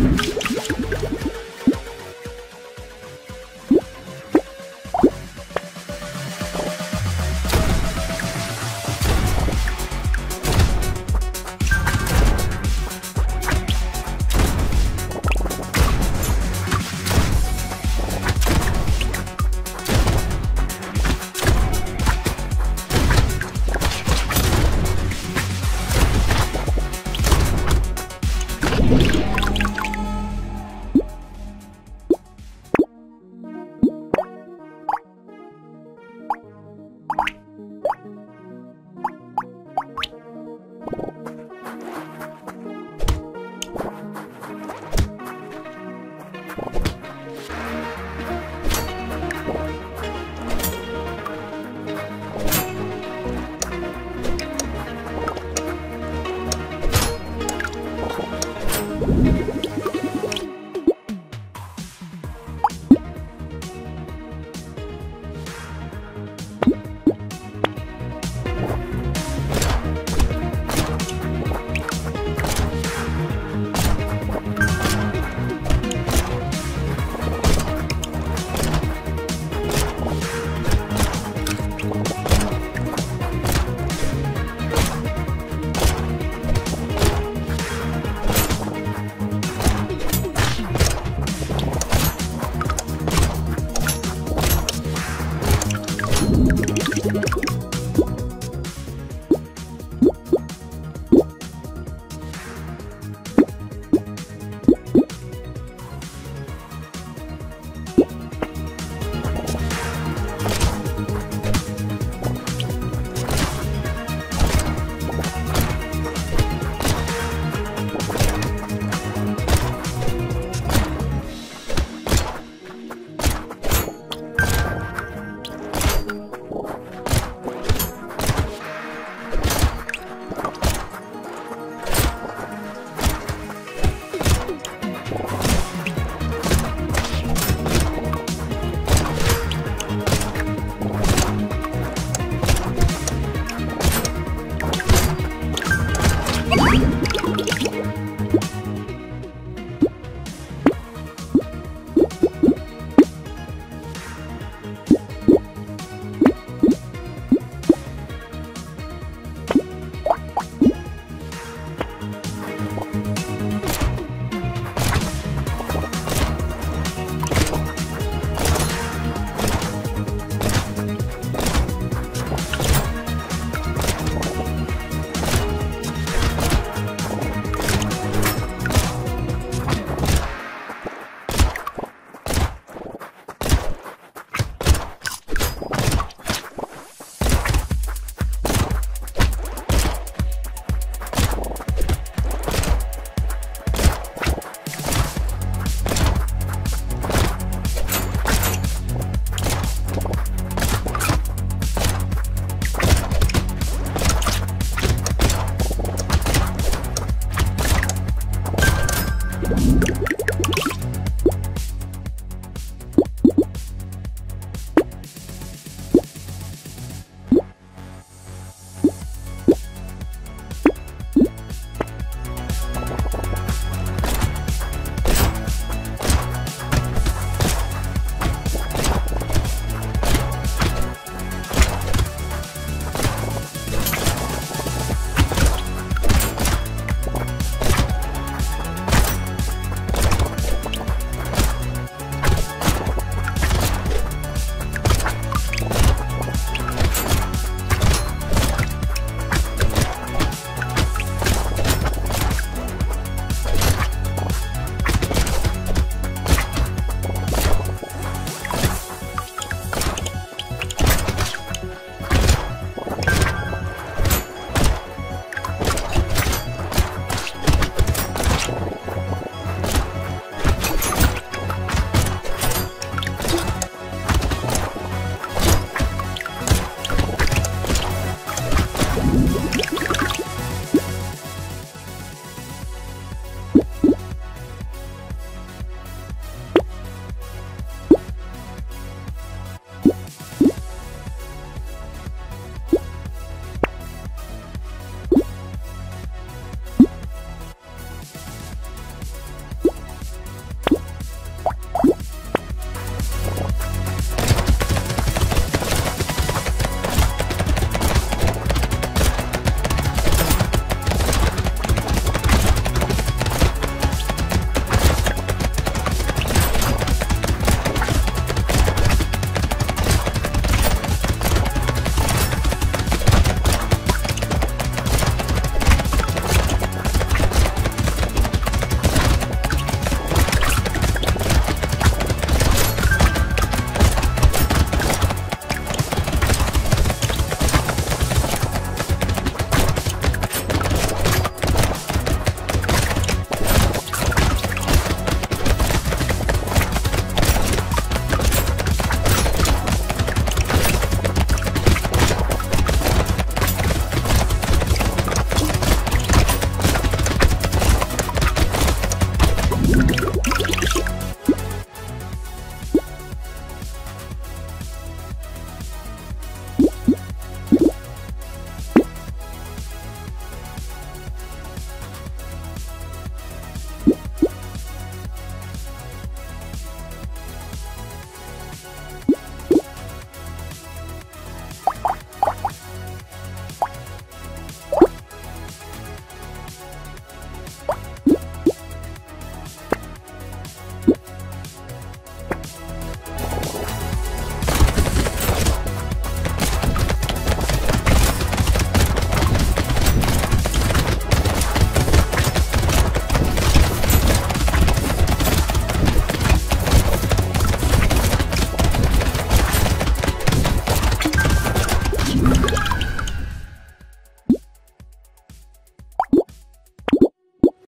you